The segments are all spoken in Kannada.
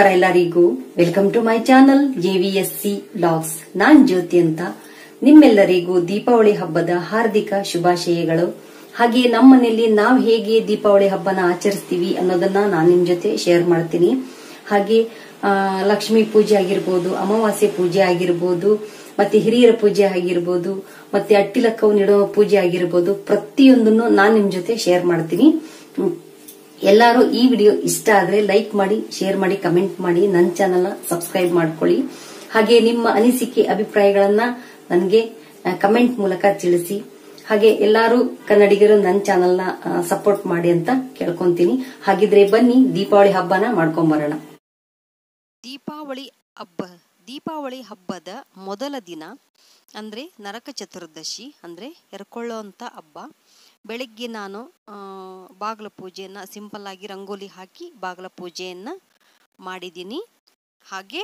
ನಮಸ್ಕಾರ ಎಲ್ಲರಿಗೂ welcome to my channel JVSC blogs ನಾನ್ ಜ್ಯೋತಿ ಅಂತ. ನಿಮ್ಮೆಲ್ಲರಿಗೂ ದೀಪಾವಳಿ ಹಬ್ಬದ ಹಾರ್ದಿಕ ಶುಭಾಶಯಗಳು. ಹಾಗೆ ನಮ್ಮನೆಯಲ್ಲಿ ನಾವು ಹೇಗೆ ದೀಪಾವಳಿ ಹಬ್ಬನ ಆಚರಿಸ್ತೀವಿ ಅನ್ನೋದನ್ನ ನಾನು ನಿಮ್ ಜೊತೆ ಶೇರ್ ಮಾಡ್ತೀನಿ. ಹಾಗೆ ಲಕ್ಷ್ಮಿ ಪೂಜೆ ಆಗಿರ್ಬೋದು, ಅಮಾವಾಸ್ಯೆ ಪೂಜೆ ಆಗಿರ್ಬೋದು, ಮತ್ತೆ ಹಿರಿಯರ ಪೂಜೆ ಆಗಿರ್ಬೋದು, ಮತ್ತೆ ಅಟ್ಟಿಲಕ್ಕವು ನೀಡೋ ಪೂಜೆ ಆಗಿರ್ಬೋದು, ಪ್ರತಿಯೊಂದನ್ನು ನಾನು ನಿಮ್ ಜೊತೆ ಶೇರ್ ಮಾಡ್ತೀನಿ. ಎಲ್ಲರೂ ಈ ವಿಡಿಯೋ ಇಷ್ಟ ಆದ್ರೆ ಲೈಕ್ ಮಾಡಿ, ಶೇರ್ ಮಾಡಿ, ಕಮೆಂಟ್ ಮಾಡಿ ನನ್ನ ಚಾನಲ್ ಸಬ್ಸ್ಕ್ರೈಬ್ ಮಾಡ್ಕೊಳ್ಳಿ. ಹಾಗೆ ನಿಮ್ಮ ಅನಿಸಿಕೆ, ಅಭಿಪ್ರಾಯಗಳನ್ನ ನನಗೆ ಕಮೆಂಟ್ ಮೂಲಕ ತಿಳಿಸಿ. ಹಾಗೆ ಎಲ್ಲರೂ ಕನ್ನಡಿಗರು ನನ್ನ ಚಾನಲ್ನ ಸಪೋರ್ಟ್ ಮಾಡಿ ಅಂತ ಕೇಳ್ಕೊಂತೀನಿ. ಹಾಗಿದ್ರೆ ಬನ್ನಿ, ದೀಪಾವಳಿ ಹಬ್ಬನ ಮಾಡ್ಕೊಂಬರೋಣ. ದೀಪಾವಳಿ ಹಬ್ಬ, ದೀಪಾವಳಿ ಹಬ್ಬದ ಮೊದಲ ದಿನ ಅಂದರೆ ನರಕ ಚತುರ್ದಶಿ ಅಂದರೆ ಎರ್ಕೊಳ್ಳೋ ಹಬ್ಬ. ಬೆಳಗ್ಗೆ ನಾನು ಬಾಗ್ಲ ಪೂಜೆಯನ್ನು ಸಿಂಪಲ್ ಆಗಿ ರಂಗೋಲಿ ಹಾಕಿ ಬಾಗಿಲ ಪೂಜೆಯನ್ನು ಮಾಡಿದ್ದೀನಿ. ಹಾಗೆ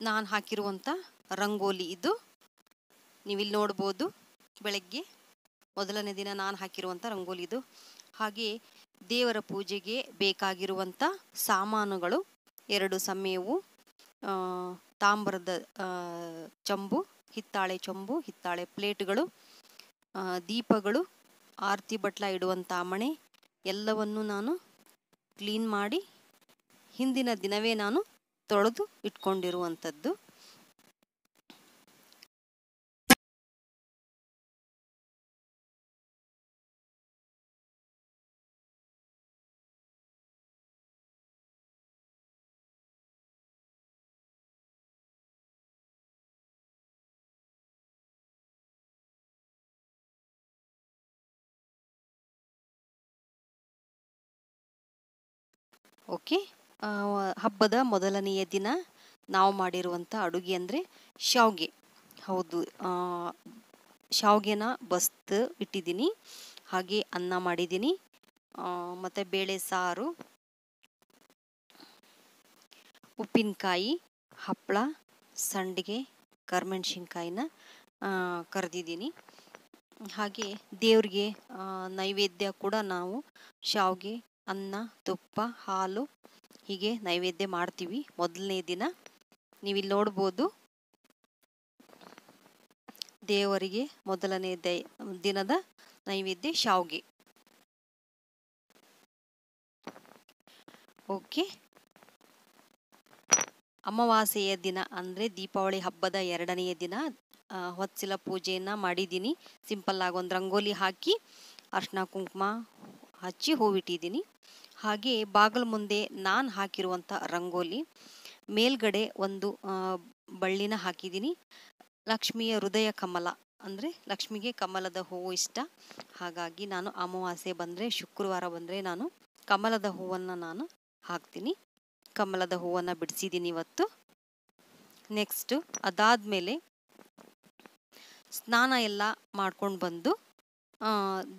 ನಾನು ಹಾಕಿರುವಂಥ ರಂಗೋಲಿ ಇದು ನೀವಿಲ್ಲಿ ನೋಡ್ಬೋದು ಬೆಳಗ್ಗೆ ಮೊದಲನೇ ದಿನ ನಾನು ಹಾಕಿರುವಂಥ ರಂಗೋಲಿ ಇದು. ಹಾಗೆ ದೇವರ ಪೂಜೆಗೆ ಬೇಕಾಗಿರುವಂಥ ಸಾಮಾನುಗಳು, ಎರಡು ಸಮಯವು ತಾಮ್ರದ ಚಂಬು, ಹಿತ್ತಾಳೆ ಚಂಬು, ಹಿತ್ತಾಳೆ ಪ್ಲೇಟ್ಗಳು ದೀಪಗಳು ಆರತಿ ಬಟ್ಲ ಇಡುವಂಥ ಮಣೆ ಎಲ್ಲವನ್ನು ನಾನು ಕ್ಲೀನ್ ಮಾಡಿ ಹಿಂದಿನ ದಿನವೇ ನಾನು ತೊಳೆದು ಇಟ್ಕೊಂಡಿರುವಂಥದ್ದು ಓಕೆ? ಹಬ್ಬದ ಮೊದಲನೆಯ ದಿನ ನಾವು ಮಾಡಿರುವಂಥ ಅಡುಗೆ ಅಂದರೆ ಶಾವ್ಗೆ. ಹೌದು ಶಾವ್ಗೆನ ಬಸ್ತ್ ಇಟ್ಟಿದ್ದೀನಿ, ಹಾಗೆ ಅನ್ನ ಮಾಡಿದ್ದೀನಿ ಮತ್ತು ಬೇಳೆ ಸಾರು, ಉಪ್ಪಿನಕಾಯಿ ಹಪ್ಪಳ ಸಂಡಿಗೆ, ಕರ್ಮೆಣ್ಸಿನ್ಕಾಯಿನ ಕರೆದಿದ್ದೀನಿ. ಹಾಗೆ ದೇವ್ರಿಗೆ ನೈವೇದ್ಯ ಕೂಡ ನಾವು ಶಾವ್ಗೆ ಅನ್ನ, ತುಪ್ಪ, ಹಾಲು ಹೀಗೆ ನೈವೇದ್ಯ ಮಾಡ್ತೀವಿ. ಮೊದಲನೇ ದಿನ ನೀವಿಲ್ಲಿ ನೋಡ್ಬೋದು ದೇವರಿಗೆ ಮೊದಲನೇ ದಿನದ ನೈವೇದ್ಯ ಶಾವ್ಗೆ. ಓಕೆ. ಅಮಾವಾಸ್ಯೆಯ ದಿನ ಅಂದರೆ ದೀಪಾವಳಿ ಹಬ್ಬದ ಎರಡನೆಯ ದಿನ. ಹೊತ್ತಿಲ ಪೂಜೆಯನ್ನು ಮಾಡಿದ್ದೀನಿ. ಸಿಂಪಲ್ ಆಗಿ ಒಂದು ರಂಗೋಲಿ ಹಾಕಿ ಅರ್ಶಿನ, ಕುಂಕುಮ ಹಚ್ಚಿ ಹೂವಿಟ್ಟಿದ್ದೀನಿ. ಹಾಗೆ ಬಾಗಿಲು ಮುಂದೆ ನಾನು ಹಾಕಿರುವಂಥ ರಂಗೋಲಿ, ಮೇಲ್ಗಡೆ ಒಂದು ಬಳ್ಳಿನ ಹಾಕಿದ್ದೀನಿ. ಲಕ್ಷ್ಮಿಯ ಹೃದಯ ಕಮಲ, ಅಂದರೆ ಲಕ್ಷ್ಮಿಗೆ ಕಮಲದ ಹೂವು ಇಷ್ಟ. ಹಾಗಾಗಿ ನಾನು ಅಮಾವಾಸ್ಯೆ ಬಂದರೆ, ಶುಕ್ರವಾರ ಬಂದರೆ ನಾನು ಕಮಲದ ಹೂವನ್ನು ನಾನು ಹಾಕ್ತೀನಿ. ಕಮಲದ ಹೂವನ್ನು ಬಿಡಿಸಿದ್ದೀನಿ ಇವತ್ತು. ನೆಕ್ಸ್ಟು ಅದಾದಮೇಲೆ ಸ್ನಾನ ಎಲ್ಲ ಮಾಡ್ಕೊಂಡು ಬಂದು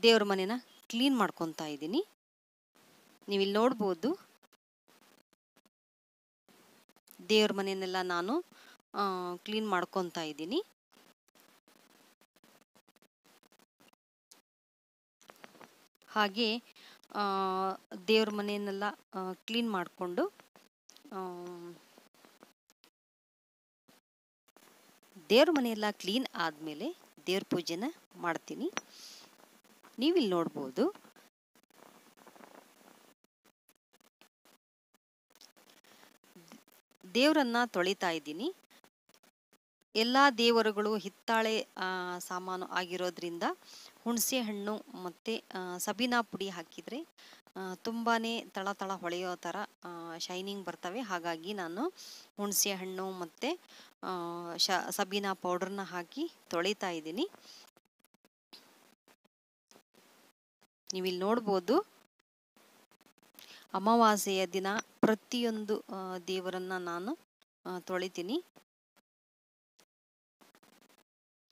ದೇವ್ರ ಮನೆನ ಕ್ಲೀನ್ ಮಾಡ್ಕೊತಾ ಇದ್ದೀನಿ. ಇಲ್ಲಿ ನೋಡ್ಬೋದು. ದೇವ್ರ ಮನೆಯನ್ನೆಲ್ಲ ನಾನು ಕ್ಲೀನ್ ಮಾಡ್ಕೊತಾ ಇದ್ದೀನಿ. ಹಾಗೆ ದೇವ್ರ ಮನೆಯನ್ನೆಲ್ಲ ಕ್ಲೀನ್ ಮಾಡಿಕೊಂಡು ದೇವ್ರ ಮನೆಯೆಲ್ಲ ಕ್ಲೀನ್ ಆದಮೇಲೆ ದೇವ್ರ ಪೂಜೆನ ಮಾಡ್ತೀನಿ. ನೀವಿಲ್ಲಿ ನೋಡ್ಬೋದು. ದೇವರನ್ನ ತೊಳಿತಾ ಇದ್ದೀನಿ. ಎಲ್ಲ ದೇವರುಗಳು ಹಿತ್ತಾಳೆ ಸಾಮಾನು ಆಗಿರೋದ್ರಿಂದ ಹುಣಸೆ ಹಣ್ಣು ಮತ್ತು ಸಬೀನಾ ಪುಡಿ ಹಾಕಿದರೆ ತುಂಬಾ ತಳ ತಳ ಹೊಳೆಯೋ ಥರ ಶೈನಿಂಗ್ ಬರ್ತವೆ. ಹಾಗಾಗಿ ನಾನು ಹುಣಸೆ ಹಣ್ಣು ಮತ್ತು ಶ, ಸಬೀನಾ ಪೌಡ್ರನ್ನ ಹಾಕಿ ತೊಳಿತಾ ಇದ್ದೀನಿ. ನೀವಿಲ್ಲಿ ನೋಡ್ಬೋದು. ಅಮಾವಾಸ್ಯೆಯ ದಿನ ಪ್ರತಿಯೊಂದು ದೇವರನ್ನ ನಾನು ತೊಳಿತೀನಿ.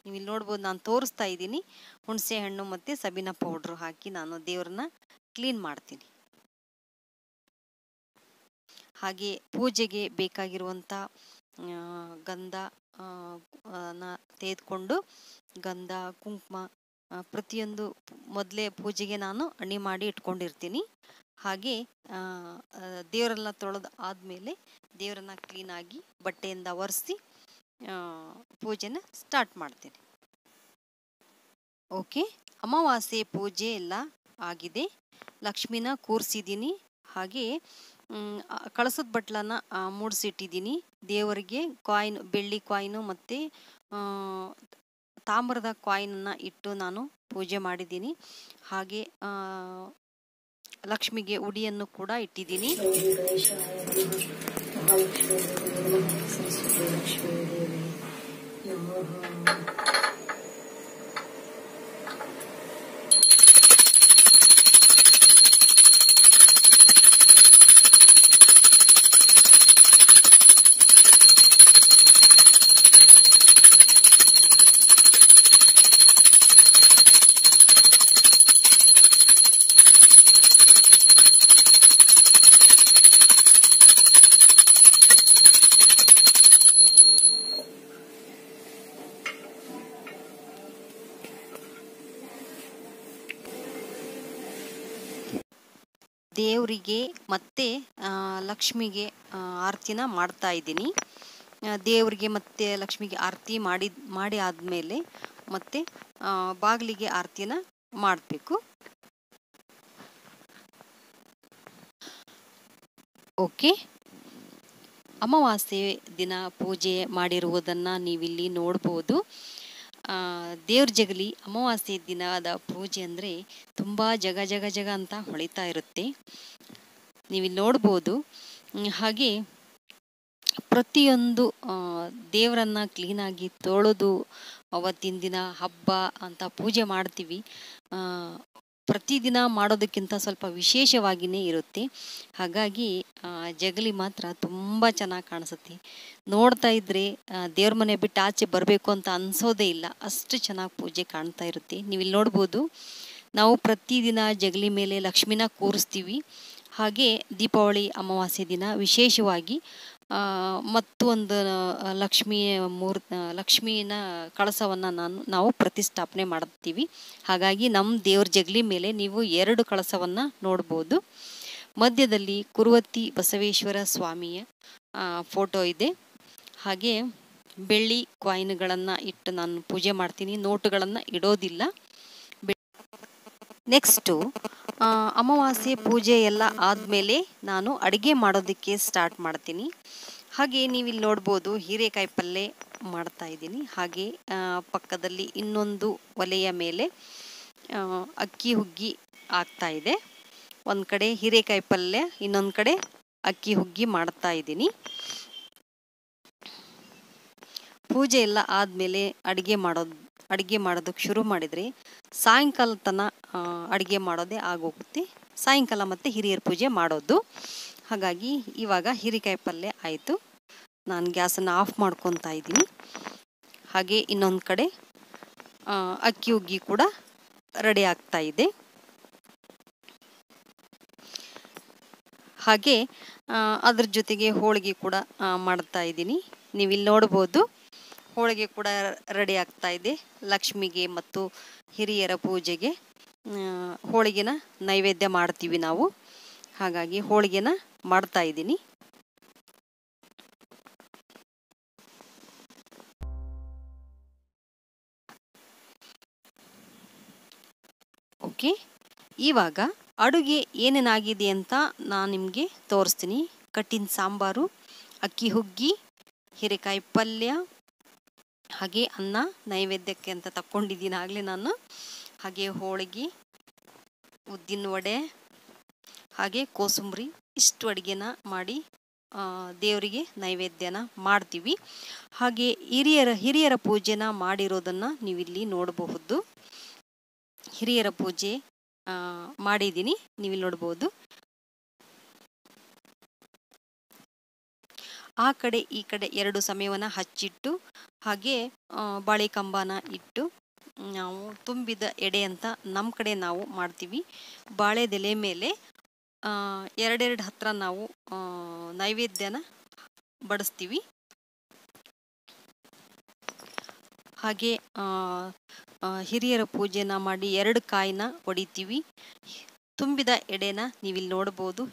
ನೀವು ಇಲ್ಲಿ ನೋಡ್ಬೋದು ನಾನು ತೋರಿಸ್ತಾ ಇದ್ದೀನಿ. ಹುಣಸೆ ಹಣ್ಣು ಮತ್ತು ಸಬಿನ ಪೌಡ್ರು ಹಾಕಿ ನಾನು ದೇವ್ರನ್ನ ಕ್ಲೀನ್ ಮಾಡ್ತೀನಿ. ಹಾಗೆ ಪೂಜೆಗೆ ಬೇಕಾಗಿರುವಂಥ ಗಂಧ ನ ತೆಗೆದುಕೊಂಡು ಗಂಧ, ಕುಂಕುಮ ಪ್ರತಿಯೊಂದು ಮೊದಲೇ ಪೂಜೆಗೆ ನಾನು ಅಣ್ಣಿ ಮಾಡಿ ಇಟ್ಕೊಂಡಿರ್ತೀನಿ. ಹಾಗೆ ದೇವರೆಲ್ಲ ತೊಳೆದು ಆದಮೇಲೆ ದೇವರನ್ನ ಕ್ಲೀನಾಗಿ ಬಟ್ಟೆಯಿಂದ ಒರೆಸಿ ಪೂಜೆನ ಸ್ಟಾರ್ಟ್ ಮಾಡ್ತೀನಿ. ಓಕೆ ಅಮಾವಾಸ್ಯೆ ಪೂಜೆ ಎಲ್ಲ ಆಗಿದೆ. ಲಕ್ಷ್ಮಿನ ಕೂರಿಸಿದ್ದೀನಿ. ಹಾಗೆ ಕಳಸದ ಬಟ್ಲನ್ನ ಮೂಡಿಸಿಟ್ಟಿದ್ದೀನಿ. ದೇವರಿಗೆ ಕಾಯಿನ್ ಬೆಳ್ಳಿ ಕಾಯಿನು ಮತ್ತು ತಾಮ್ರದ ಕಾಯಿನನ್ನು ಇಟ್ಟು ನಾನು ಪೂಜೆ ಮಾಡಿದ್ದೀನಿ. ಹಾಗೆ ಲಕ್ಷ್ಮಿಗೆ ಉಡಿಯನ್ನು ಕೂಡ ಇಟ್ಟಿದ್ದೀನಿ. ದೇವರಿಗೆ ಮತ್ತೆ ಲಕ್ಷ್ಮಿಗೆ ಆರತಿನ ಮಾಡ್ತಾ ಇದ್ದೀನಿ. ದೇವರಿಗೆ ಮತ್ತೆ ಲಕ್ಷ್ಮಿಗೆ ಆರತಿ ಮಾಡಿ ಮಾಡಿ ಆದಮೇಲೆ ಮತ್ತೆ ಬಾಗಿಲಿಗೆ ಆರತಿನ ಮಾಡಬೇಕು. ಓಕೆ. ಅಮಾವಾಸ್ಯೆ ದಿನ ಪೂಜೆ ಮಾಡಿರುವುದನ್ನು ನೀವಿಲ್ಲಿ ನೋಡ್ಬೋದು. ದೇವ್ರ ಜಗಲಿ ಅಮಾವಾಸ್ಯೆ ದಿನದ ಪೂಜೆ ಅಂದರೆ ತುಂಬ ಜಗ ಜಗ ಜಗ ಅಂತ ಹೊಳಿತಾ ಇರುತ್ತೆ. ನೀವಿಲ್ಲಿ ನೋಡ್ಬೋದು. ಹಾಗೆ ಪ್ರತಿಯೊಂದು ದೇವರನ್ನು ಕ್ಲೀನಾಗಿ ತೊಳೆದು ಅವತ್ತಿನ ದಿನ ಹಬ್ಬ ಅಂತ ಪೂಜೆ ಮಾಡ್ತೀವಿ. ಪ್ರತಿದಿನ ಮಾಡೋದಕ್ಕಿಂತ ಸ್ವಲ್ಪ ವಿಶೇಷವಾಗಿಯೇ ಇರುತ್ತೆ. ಹಾಗಾಗಿ ಜಗಲಿ ಮಾತ್ರ ತುಂಬ ಚೆನ್ನಾಗಿ ಕಾಣಿಸುತ್ತೆ. ನೋಡ್ತಾ ಇದ್ರೆ ಆ, ದೇವ್ರ ಮನೆ ಬಿಟ್ಟು ಆಚೆ ಬರಬೇಕು ಅಂತ ಅನ್ಸೋದೇ ಇಲ್ಲ. ಅಷ್ಟು ಚೆನ್ನಾಗಿ ಪೂಜೆ ಕಾಣ್ತಾ ಇರುತ್ತೆ. ನೀವು ಇಲ್ಲಿ ನೋಡ್ಬೋದು ನಾವು ಪ್ರತಿದಿನ ಜಗಲಿ ಮೇಲೆ ಲಕ್ಷ್ಮಿನ ಕೂರಿಸ್ತೀವಿ. ಹಾಗೆ ದೀಪಾವಳಿ ಅಮಾವಾಸ್ಯೆ ದಿನ ವಿಶೇಷವಾಗಿ ಆ, ಮತ್ತೊಂದು ಆ, ಲಕ್ಷ್ಮಿಯ ಮೂರ್ ಲಕ್ಷ್ಮಿನ ಕಳಸವನ್ನು ನಾನು ನಾವು ಪ್ರತಿಷ್ಠಾಪನೆ ಮಾಡ್ತೀವಿ. ಹಾಗಾಗಿ ನಮ್ಮ ದೇವ್ರ ಜಗಲಿ ಮೇಲೆ ನೀವು ಎರಡು ಕಳಸವನ್ನು ನೋಡ್ಬೋದು. ಮಧ್ಯದಲ್ಲಿ ಕುರುವತ್ತಿ ಬಸವೇಶ್ವರ ಸ್ವಾಮಿಯ ಫೋಟೋ ಇದೆ. ಹಾಗೆ ಬೆಳ್ಳಿ ಕಾಯಿನ್ಗಳನ್ನು ಇಟ್ಟು ನಾನು ಪೂಜೆ ಮಾಡ್ತೀನಿ. ನೋಟುಗಳನ್ನು ಇಡೋದಿಲ್ಲ. ನೆಕ್ಸ್ಟು ಅಮಾವಾಸ್ಯೆ ಪೂಜೆ ಎಲ್ಲ ಆದಮೇಲೆ ನಾನು ಅಡುಗೆ ಮಾಡೋದಕ್ಕೆ ಸ್ಟಾರ್ಟ್ ಮಾಡ್ತೀನಿ. ಹಾಗೆ ನೀವಿಲ್ಲಿ ನೋಡ್ಬೋದು ಹೀರೆಕಾಯಿ ಪಲ್ಯ ಮಾಡ್ತಾ ಇದ್ದೀನಿ. ಹಾಗೆ ಪಕ್ಕದಲ್ಲಿ ಇನ್ನೊಂದು ಒಲೆಯ ಮೇಲೆ ಅಕ್ಕಿ ಹುಗ್ಗಿ ಆಗ್ತಾ ಇದೆ. ಒಂದು ಕಡೆ ಹೀರೆಕಾಯಿ ಪಲ್ಯ, ಇನ್ನೊಂದು ಕಡೆ ಅಕ್ಕಿ ಹುಗ್ಗಿ ಮಾಡ್ತಾ ಇದ್ದೀನಿ. ಪೂಜೆ ಎಲ್ಲ ಆದಮೇಲೆ ಅಡುಗೆ ಮಾಡೋದು ಅಡುಗೆ ಮಾಡೋದಕ್ಕೆ ಶುರು ಮಾಡಿದರೆ. ಸಾಯಂಕಾಲ ತನಕ ಅಡುಗೆ ಮಾಡೋದೇ ಆಗೋಗುತ್ತೆ. ಸಾಯಂಕಾಲ ಮತ್ತು ಹಿರಿಯರ ಪೂಜೆ ಮಾಡೋದು. ಹಾಗಾಗಿ ಇವಾಗ ಹೀರೆಕಾಯಿ ಪಲ್ಯ ಆಯಿತು. ನಾನು ಗ್ಯಾಸನ್ನು ಆಫ್ ಮಾಡ್ಕೊತಾ ಇದ್ದೀನಿ. ಹಾಗೆ ಇನ್ನೊಂದು ಕಡೆ ಅಕ್ಕಿ ಉಗ್ಗಿ ಕೂಡ ರೆಡಿ ಆಗ್ತಾ ಇದೆ. ಹಾಗೆ ಅದ್ರ ಜೊತೆಗೆ ಹೋಳಿಗೆ ಕೂಡ ಮಾಡ್ತಾ ಇದ್ದೀನಿ. ನೀವು ಇಲ್ಲಿ ನೋಡ್ಬೋದು. ಹೋಳಿಗೆ ಕೂಡ ರೆಡಿ ಆಗ್ತಾ ಇದೆ. ಲಕ್ಷ್ಮಿಗೆ ಮತ್ತು ಹಿರಿಯರ ಪೂಜೆಗೆ ಹೋಳಿಗೆನ ನೈವೇದ್ಯ ಮಾಡ್ತೀವಿ ನಾವು. ಹಾಗಾಗಿ ಹೋಳಿಗೆನ ಮಾಡ್ತಾ ಇದ್ದೀನಿ. ಓಕೆ, ಇವಾಗ ಅಡುಗೆ ಏನೇನಾಗಿದೆ ಅಂತ ನಾನು ನಿಮಗೆ ತೋರಿಸ್ತೀನಿ. ಕಟ್ಟಿನ ಸಾಂಬಾರು, ಅಕ್ಕಿ ಹುಗ್ಗಿ, ಹೀರೆಕಾಯಿ ಪಲ್ಯ ಹಾಗೆ ಅನ್ನ ನೈವೇದ್ಯಕ್ಕೆ ಅಂತ ತಕ್ಕೊಂಡಿದ್ದೀನಿ. ಆಗಲೇ ನಾನು. ಹಾಗೆ ಹೋಳಿಗೆ, ಉದ್ದಿನ ವಡೆ, ಹಾಗೆ ಕೋಸಂಬರಿ ಇಷ್ಟು ಅಡುಗೆನ ಮಾಡಿ ದೇವರಿಗೆ ನೈವೇದ್ಯನ ಮಾಡ್ತೀವಿ. ಹಾಗೆ ಹಿರಿಯರ ಹಿರಿಯರ ಪೂಜೆನ ಮಾಡಿರೋದನ್ನು ನೀವಿಲ್ಲಿ ನೋಡಬಹುದು. ಹಿರಿಯರ ಪೂಜೆ ಮಾಡಿದ್ದೀನಿ. ನೀವಿಲ್ಲಿ ನೋಡ್ಬೋದು ಆ ಕಡೆ ಈ ಕಡೆ ಎರಡು ಸಮಯವನ್ನು ಹಚ್ಚಿಟ್ಟು ಹಾಗೆ ಬಾಳೆ ಕಂಬನ ಇಟ್ಟು, ನಾವು ತುಂಬಿದ ಎಡೆ ಅಂತ ನಮ್ಮ ಕಡೆ ನಾವು ಮಾಡ್ತೀವಿ. ಬಾಳೆದೆಲೆ ಮೇಲೆ ಎರಡೆರಡು ಹತ್ರ ನಾವು ನೈವೇದ್ಯನ ಬಡಿಸ್ತೀವಿ. ಹಾಗೆ ಹಿರಿಯರ ಪೂಜೆನ ಮಾಡಿ ಎರಡು ಕಾಯಿನ ಹೊಡಿತೀವಿ ತುಂಬಿದ ಎಡೆನ ನೀವಿಲ್ಲಿ ನೋಡ್ಬೋದು.